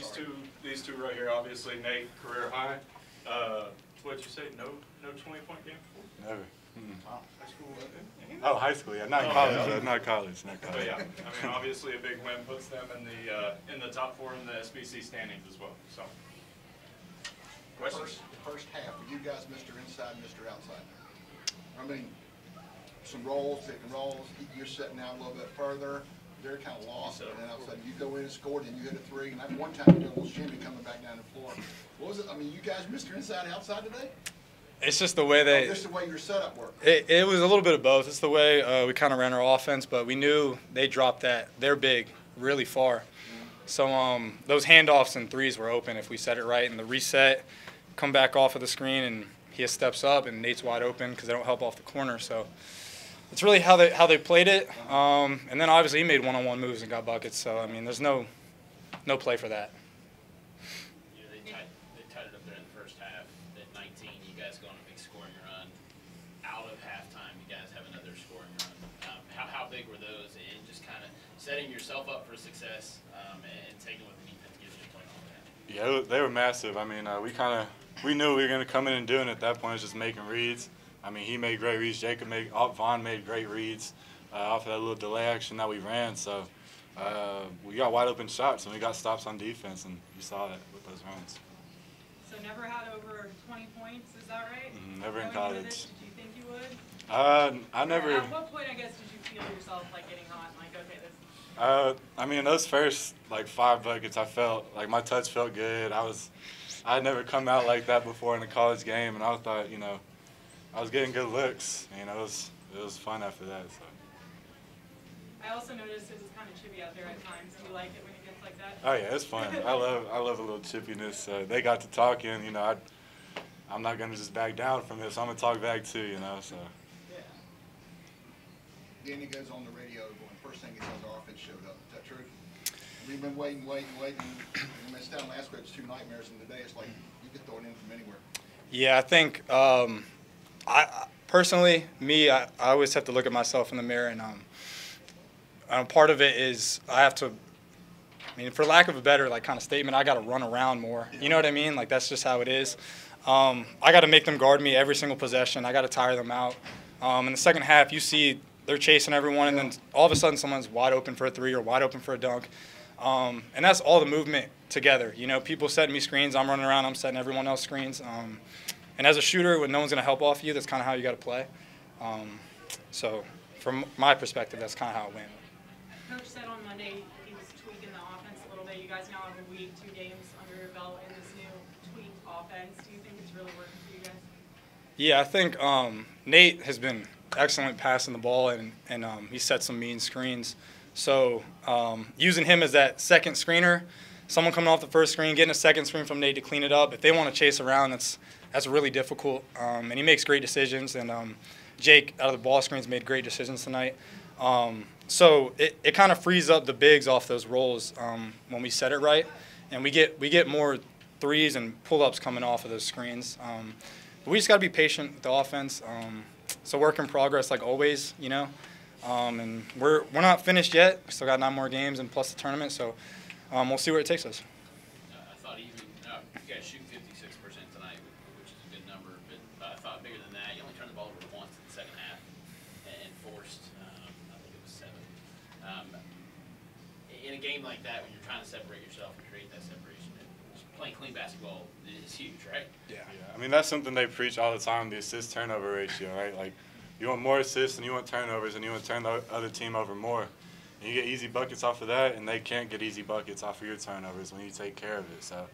these two, these two right here, obviously Nate, career high. Uh, what'd you say, no, no twenty-point game before Never. Mm-mm. Wow. high school? Oh, high school, yeah, not Oh, college, yeah. though, not college, not But yeah, I mean, obviously a big win puts them in the, uh, in the top four in the SBC standings as well, so. Questions? First, the first half, were you guys Mr. Inside, Mr. Outside? I mean, some rolls, pick and rolls, you're sitting out a little bit further, they're kind of lost, and then all of a sudden you go in and scored, and you hit a three, and that one time a little shimmy coming back down the floor. What was it, I mean, you guys Mr. Inside, Outside today? It's just the way Or they. just the way your setup worked? It, it was a little bit of both. It's the way uh, we kind of ran our offense, but we knew they dropped that. They're big, really far. So um, those handoffs and threes were open if we set it right. And the reset, come back off of the screen, and he steps up, and Nate's wide open because they don't help off the corner. So it's really how they how they played it. Um, and then obviously he made one-on-one moves and got buckets. So I mean, there's no no play for that. You know, they tied, they tied it up there in the first half at 19. You guys go on a big scoring run. Out of halftime, you guys have another scoring run. Um, how, how big were those? And just kind of setting yourself up for success um, and, and taking what the defense gives you and playing all that. Yeah, they were massive. I mean, uh, we kind of we knew we were going to come in and doing it at that point. It was just making reads. I mean, he made great reads. Jacob made, Vaughn made great reads uh, off of that little delay action that we ran. So uh, we got wide open shots and we got stops on defense, and you saw it with those runs. So never had over 20 points, is that right? Mhm, never in Going into college. this, Did you think you would? Uh, I never. At what point, I guess, did you feel yourself like getting hot like, okay, this, Uh, I mean, those first like five buckets, I felt like my touch felt good. I was, I had never come out like that before in a college game, and I thought, you know, I was getting good looks. You know, it was it was fun after that. So. I also noticed it was kind of chippy out there at times. Do you like it when it gets like that? Oh yeah, it's fun. I love I love a little chippiness. Uh, they got to talking. You know, I, I'm not gonna just back down from this. I'm gonna talk back too. You know, so. Yeah. Danny goes on the radio going, first thing he says, our offense showed up. Is that true? We've been waiting, waiting, waiting. We missed out last week, it's two nightmares, and today it's like, you could throw it in from anywhere. Yeah, I think um, I personally, me, I, I always have to look at myself in the mirror, and um, um, part of it is I have to. I mean, for lack of a better like kind of statement, I got to run around more. You know what I mean? Like that's just how it is. Um, I got to make them guard me every single possession. I got to tire them out. Um, in the second half, you see they're chasing everyone, and then all of a sudden someone's wide open for a three or wide open for a dunk. Um, and that's all the movement together. You know, people setting me screens, I'm running around, I'm setting everyone else screens. Um, and as a shooter, when no one's going to help off you, that's kind of how you got to play. Um, so, from my perspective, that's kind of how it went. Coach said on Monday he was tweaking the offense a little bit. You guys now have a week, two games under your belt in this new tweaked offense. Do you think it's really working for you guys? Yeah, I think um, Nate has been excellent passing the ball, and, and um, he set some mean screens. So um, using him as that second screener, someone coming off the first screen, getting a second screen from Nate to clean it up. If they want to chase around, that's that's really difficult. Um, and he makes great decisions. And um, Jake out of the ball screens made great decisions tonight. Um, so it, it kind of frees up the bigs off those rolls um, when we set it right, and we get we get more threes and pull ups coming off of those screens. Um, but we just got to be patient with the offense. Um, it's a work in progress, like always, you know. Um, and we're we're not finished yet. We still got nine more games and plus the tournament, so um, we'll see where it takes us. Uh, I thought even, uh, you guys shoot 56% tonight, which is a good number, but I thought bigger than that. You only turned the ball over once in the second half and forced, um, I think it was seven. Um, in game like that, when you're trying to separate yourself and create that separation, playing clean basketball is huge, right? Yeah. Yeah, I mean that's something they preach all the time: the assist turnover ratio, right? Like, you want more assists and you want turnovers, and you want to turn the other team over more. And you get easy buckets off of that, and they can't get easy buckets off of your turnovers when you take care of it. So,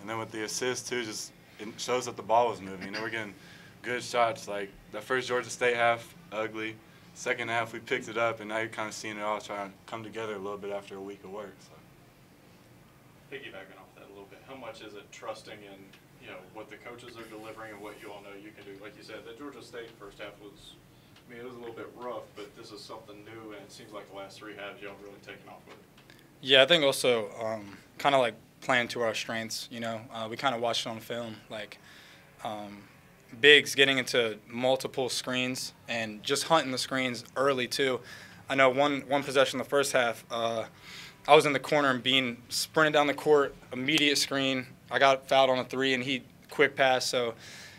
and then with the assists too, just it shows that the ball was moving. You know, we're getting good shots. Like the first Georgia State half, ugly. Second half, we picked it up, and now you're kind of seeing it all trying to come together a little bit after a week of work. So. Piggybacking off that a little bit, how much is it trusting in, you know, what the coaches are delivering and what you all know you can do? Like you said, the Georgia State first half was, I mean, it was a little bit rough, but this is something new, and it seems like the last three halves y'all really taken off with it. Yeah, I think also um, kind of like playing to our strengths. You know, uh, we kind of watched it on film, like um, bigs getting into multiple screens and just hunting the screens early too. I know one one possession in the first half, uh, I was in the corner and Bean sprinted down the court, immediate screen. I got fouled on a three, and he quick pass. So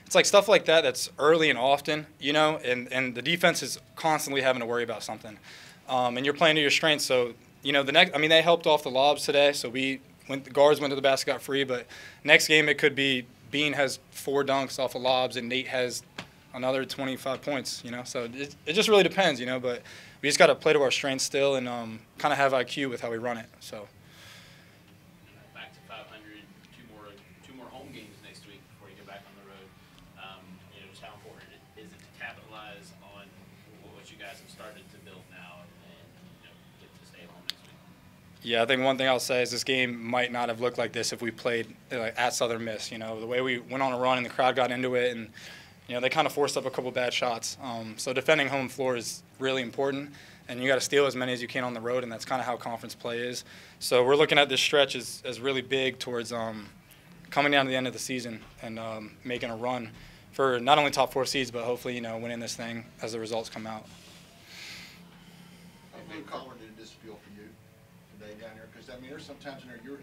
it's like stuff like that that's early and often, you know, and, and the defense is constantly having to worry about something. Um, and you're playing to your strengths. So, you know, the next, I mean, they helped off the lobs today. So we went, the guards went to the basket, got free. But next game, it could be Bean has four dunks off of lobs and Nate has another 25 points, you know. So it, it just really depends, you know. But we just got to play to our strengths still and um, kind of have IQ with how we run it. So. Back to 500, two more, home games next week before you go back on the road. Um, you know, just how important it- is it to capitalize on what you guys have started to build now and, you know, get to stay home next week? Yeah, I think one thing I'll say is this game might not have looked like this if we played at Southern Miss. You know, the way we went on a run and the crowd got into it, and you know they kind of forced up a couple bad shots. Um, so defending home floor is really important, and you got to steal as many as you can on the road, and that's kind of how conference play is. So we're looking at this stretch as, as really big towards um, coming down to the end of the season and um, making a run for not only top four seeds, but hopefully you know winning this thing as the results come out. Today down there? Because, I mean, there's sometimes in there, you're,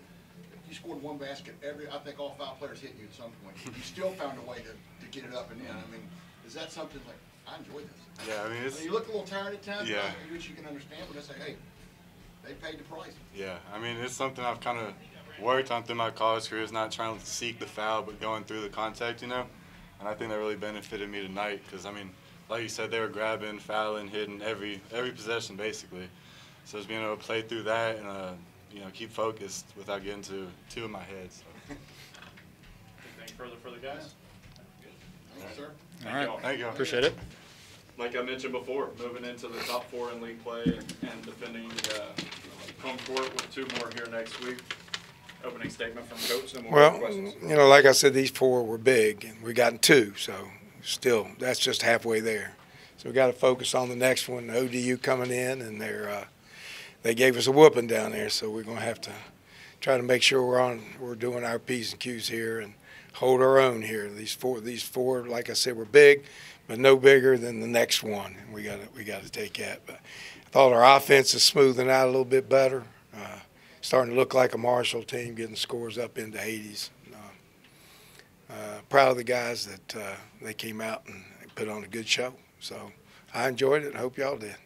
you scored one basket every, I think all five players hit you at some point. You still found a way to, to get it up and in. I mean, is that something like, I enjoy this? Yeah, I mean, it's, You look a little tired at times, Yeah. which you can understand, but I say, hey, they paid the price. yeah, I mean, it's something I've kind of worked on through my college career is not trying to seek the foul, but going through the contact, you know. And I think that really benefited me tonight because, I mean, like you said, they were grabbing, fouling, hitting every every possession basically. So just being able to play through that and uh, you know keep focused without getting to two in my head. So. Anything further for the guys? Thank you, sir. All right, Thank you. appreciate it. Like I mentioned before, moving into the top four in league play and, and defending the, uh, home court with two more here next week. Opening statement from coach and we'll Well, questions. you know, like I said, these four were big, and we gotten two, so still, that's just halfway there. So we got to focus on the next one. ODU coming in, and they're uh, they gave us a whooping down there, so we're gonna have to try to make sure we're on, we're doing our p's and q's here and hold our own here. These four, these four, like I said, were big, but no bigger than the next one, and we got to we got to take that. But I thought our offense is smoothing out a little bit better. Uh, starting to look like a Marshall team, getting scores up into 80s. Uh, uh, proud of the guys that uh, they came out and put on a good show. So I enjoyed it. I hope y'all did.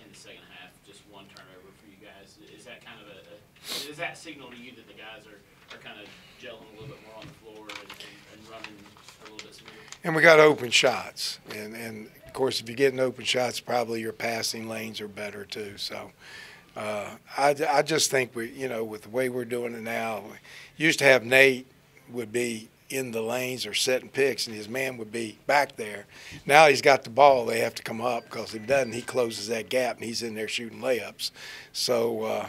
In the second half, just one turnover for you guys. Is that kind of a, a does that signal to you that the guys are, are kind of gelling a little bit more on the floor and, and, and running a little bit smoother? And we got open shots, and and of course, if you're getting open shots, probably your passing lanes are better too. So. Uh, I, I just think we, you know, with the way we're doing it now, used to have Nate would be in the lanes or setting picks, and his man would be back there. Now he's got the ball; they have to come up because if he doesn't, he closes that gap, and he's in there shooting layups. So, uh,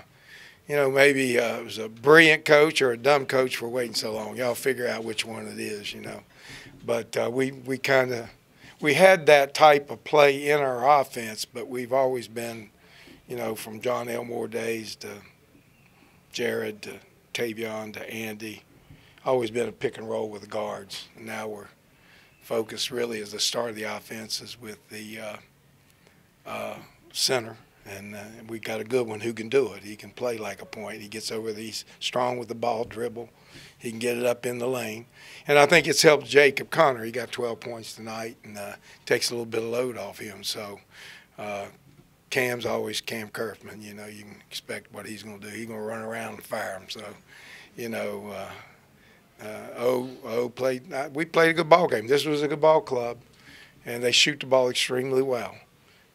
you know, maybe uh, it was a brilliant coach or a dumb coach for waiting so long. Y'all figure out which one it is, you know. But uh, we we kind of we had that type of play in our offense, but we've always been, you know, from John Elmore days to Jared to Taevion to Andy, always been a pick and roll with the guards. And now we're focused really as the start of the offense is with the uh, uh, center. And uh, we got a good one who can do it. He can play like a point. He gets over these strong with the ball, dribble. He can get it up in the lane. And I think it's helped Jacob Conner. He got 12 points tonight and uh, takes a little bit of load off him. So uh, Cam's always Cam Curfman. You know, you can expect what he's going to do. He's going to run around and fire him. So, you know, uh, uh, O, o played. Uh, we played a good ball game. This was a good ball club, and they shoot the ball extremely well.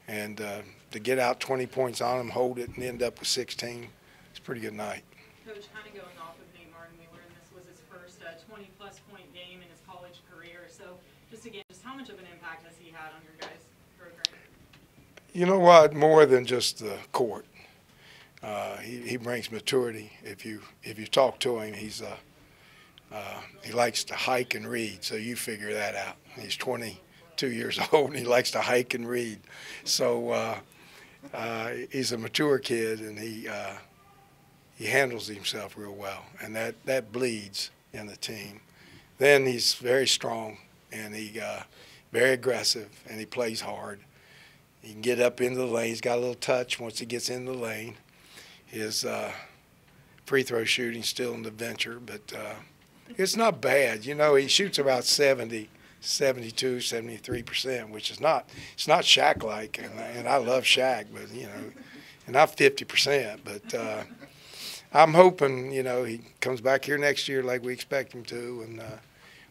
And uh, to get out 20 points on them, hold it, and end up with 16, it's a pretty good night. Coach, kind of going off of Nate Martin, we learned this was his first uh, 20-plus point game in his college career. So just again, just how much of an impact has he had on your guys' program? You know what? More than just the court. Uh, he, he brings maturity. If you if you talk to him, he's uh, uh, he likes to hike and read. So you figure that out. He's 22 years old and he likes to hike and read. So uh, he's a mature kid and he uh, he handles himself real well, and that that bleeds in the team. Then he's very strong and he uh, very aggressive and he plays hard. He can get up into the lane. He's got a little touch once he gets in the lane. his uh, free throw shooting still in the venture, but uh, it's not bad. You know, he shoots about 70, 72, 73 percent, which is not it's not Shaq like, and, and I love Shaq, but you know, and not 50 percent, but. Uh, I'm hoping, you know, he comes back here next year like we expect him to, and uh,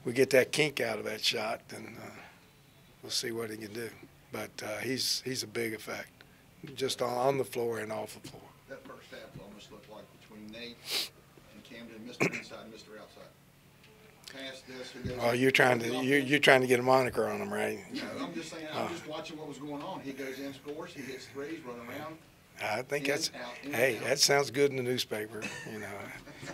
we get that kink out of that shot, and uh, we'll see what he can do. But uh, he's he's a big effect, just on, on the floor and off the floor. That first half almost looked like between Nate and Kamdyn, Mr. Inside Mr. Outside. Past this. Oh, you're trying to you're, you're trying to get a moniker on him, right? No, I'm just saying, I'm oh. just watching what was going on. He goes in, scores, he hits threes, running around. I think In, that's out, hey, that sounds good in the newspaper. You know,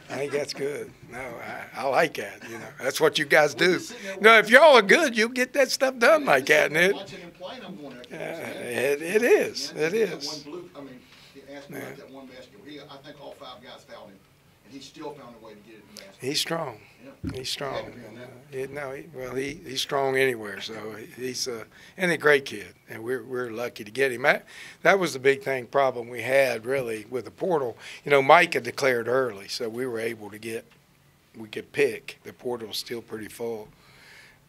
I think that's good. No, I, I like that. You know, that's what you guys do. No, if y'all are good, you'll get that stuff done like that, Just sitting there Ned. Watching him play, and I'm going, okay. Yeah, so that- it, it is. It is. One blue, I mean, he asked me about that one basket. He, I think all five guys fouled him, and he still found a way to get it in the basket. He's strong. He's strong. Had to be on And, that. he- no, he, well, he, he's strong anywhere. So he's uh, and a great kid, and we're we're lucky to get him. That, that was the big thing problem we had really with the portal. You know, Mike had declared early, so we were able to get we could pick. The portal was still pretty full.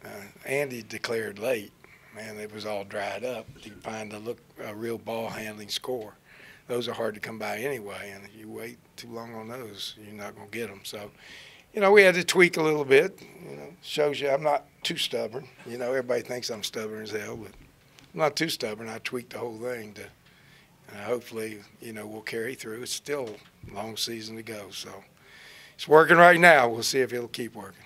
Uh, Andy declared late. Man, it was all dried up. You find a look a real ball handling score. Those are hard to come by anyway, and if you wait too long on those, you're not going to get them. So you know, we had to tweak a little bit. You know, shows you I'm not too stubborn. You know, everybody thinks I'm stubborn as hell, but I'm not too stubborn. I tweaked the whole thing to, and hopefully, you know, we'll carry through. It's still a long season to go, so it's working right now. We'll see if it'll keep working.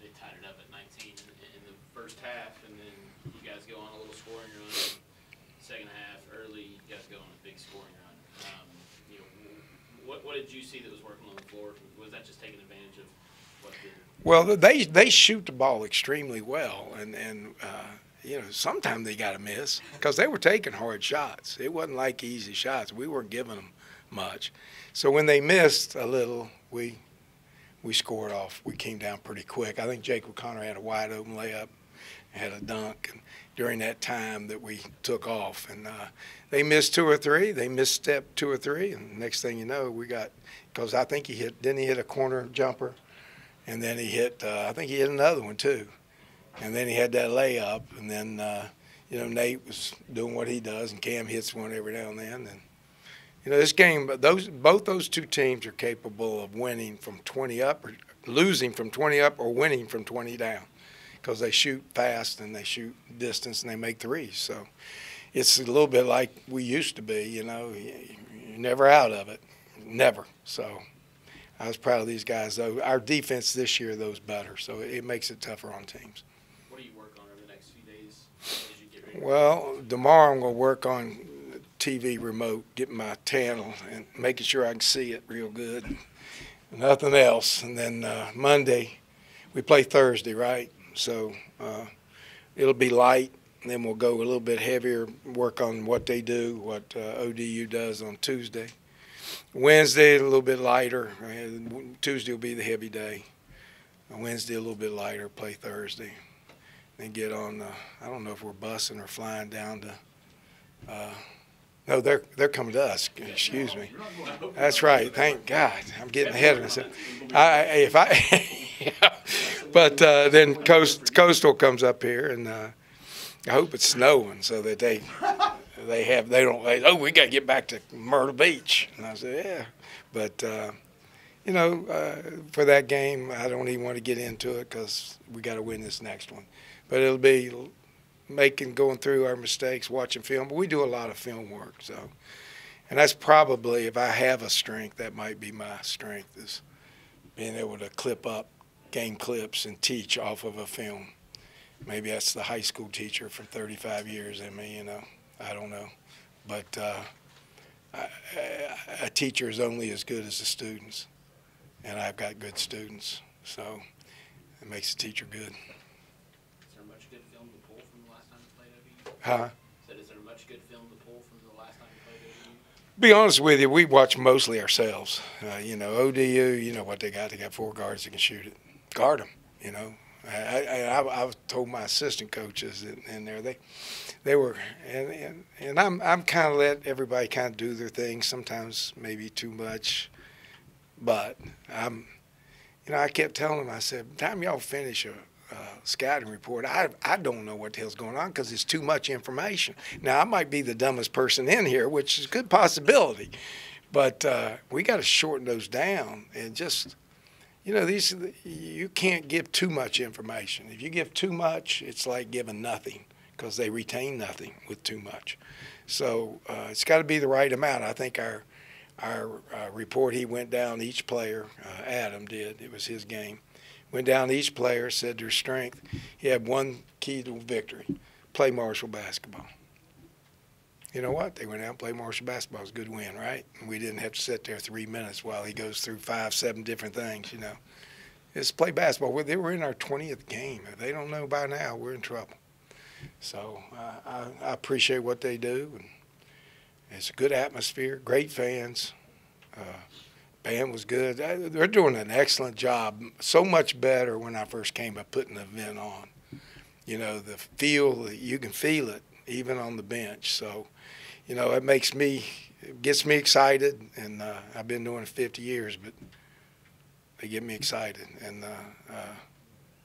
They tied it up at 19 in, in the first half, and then you guys go on a little scoring run. Second half, early, you guys go on a big scoring run. Um, you know, what, what did you see that was working on the floor? Was that just taking advantage of what the Well, they they shoot the ball extremely well, and and uh, you know sometimes they got to miss because they were taking hard shots. It wasn't like easy shots. We weren't giving them much, so when they missed a little, we we scored off. We came down pretty quick. I think Jake O'Connor had a wide open layup, had a dunk, and during that time that we took off, and uh, they missed two or three. They misstepped two or three, and next thing you know, we got because I think he hit didn't he hit a corner jumper and then he hit uh, I think he hit another one too, and then he had that layup, and then uh, you know Nate was doing what he does, and Cam hits one every now and then, and you know this game, those both those two teams are capable of winning from 20 up or losing from 20 up or winning from 20 down, because they shoot fast and they shoot distance and they make threes, so it's a little bit like we used to be, you know, you're never out of it, never, so. I was proud of these guys, though. Our defense this year, though, is better, so it makes it tougher on teams. What do you work on over the next few days as you get ready? Well, tomorrow I'm going to work on TV remote, getting my channel and making sure I can see it real good. Nothing else. And then uh, Monday, we play Thursday, right? So uh, it'll be light. And then we'll go a little bit heavier, work on what they do, what uh, ODU does on Tuesday. Wednesday, a little bit lighter. Tuesday will be the heavy day. Wednesday, a little bit lighter, play Thursday and get on. Uh, I don't know if we're busing or flying down to. Uh, no, they're they're coming to us. Excuse me. That's right. Thank God. I'm getting ahead of myself. I- if I, but uh, then Coast Coastal comes up here, and uh, I hope it's snowing so that they they have they don't like, oh we got to get back to Myrtle Beach, and I said yeah, but. Uh, you know, uh, for that game, I don't even want to get into it because we got to win this next one but it'll be making going through our mistakes, watching film. But we do a lot of film work, so and that's probably if I have a strength, that might be my strength is being able to clip up game clips and teach off of a film. Maybe that's the high school teacher for 35 years in me, you know. I don't know, but uh, I, a teacher is only as good as the students, and I've got good students, so it makes the teacher good. Is there much good film to pull from the last time you played ODU? Huh? Said, is there much good film to pull from the last time you played ODU? Be honest with you, we watch mostly ourselves. Uh, you know, ODU, you know what they got. They got four guards that can shoot it. Guard them, you know. I, I, I've told my assistant coaches in, there they they were and and, and I'm I'm kind of let everybody kind of do their thing sometimes maybe too much, but I'm you know I kept telling them I said time y'all finish a scouting report I I don't know what the hell's going on because it's too much information. Now I might be the dumbest person in here, which is a good possibility, but uh, we got to shorten those down and just you know these you can't give too much information. If you give too much it's like giving nothing because they retain nothing with too much. So uh, it's got to be the right amount. I think our our uh, report he went down each player uh, adam did it was his game went down each player said their strength. He had one key to victory play marshall basketball you know what? They went out and played Marshall basketball. It was a good win, right? And we didn't have to sit there three minutes while he goes through five, seven different things, you know. It's play basketball. They were in our 20th game. If they don't know by now, we're in trouble. So uh, I, I appreciate what they do. And it's a good atmosphere, great fans. Uh, band was good. Uh, They're doing an excellent job. So much better when I first came by putting the event on. You know, the feel, you can feel it even on the bench. So you know, it makes me, it gets me excited, and uh, I've been doing it 50 years, but they get me excited, and uh, uh,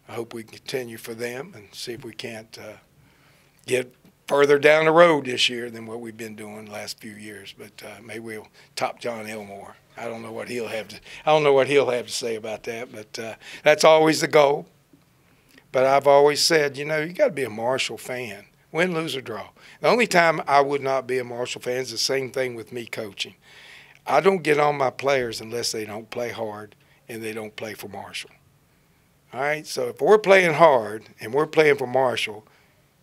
I hope we continue for them and see if we can't uh, get further down the road this year than what we've been doing the last few years. But uh, maybe we'll top John Elmore. I don't know what he'll have to. I don't know what he'll have to say about that, but uh, that's always the goal. But I've always said, you know, you got to be a Marshall fan win, lose, or draw. The only time I would not be a Marshall fan is the same thing with me coaching. I don't get on my players unless they don't play hard and they don't play for Marshall. All right, so if we're playing hard and we're playing for Marshall,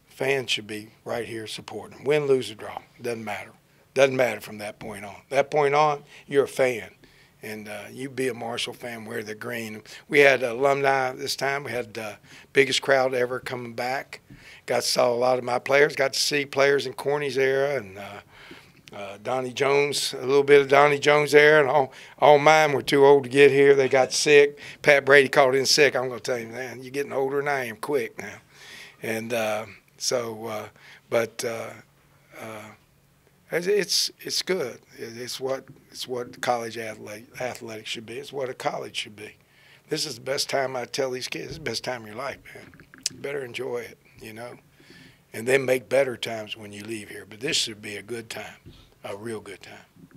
fans should be right here supporting. Win, lose, or draw. Doesn't matter. Doesn't matter from that point on. That point on, you're a fan. And uh, you be a Marshall fan, wear the green. We had alumni this time. We had the uh, biggest crowd ever coming back got saw a lot of my players. Got to see players in Corny's era and uh, uh, Donnie Jones, a little bit of Donnie Jones there, and all all mine were too old to get here. They got sick. Pat Brady called in sick. I'm going to tell you, man, you're getting older than I am, quick now. And uh, so, uh, but uh, uh, it's it's good. It's what it's what college athlete athletics should be. It's what a college should be. This is the best time I tell these kids. This is the best time of your life, man. You better enjoy it you know, and then make better times when you leave here. But this should be a good time, a real good time.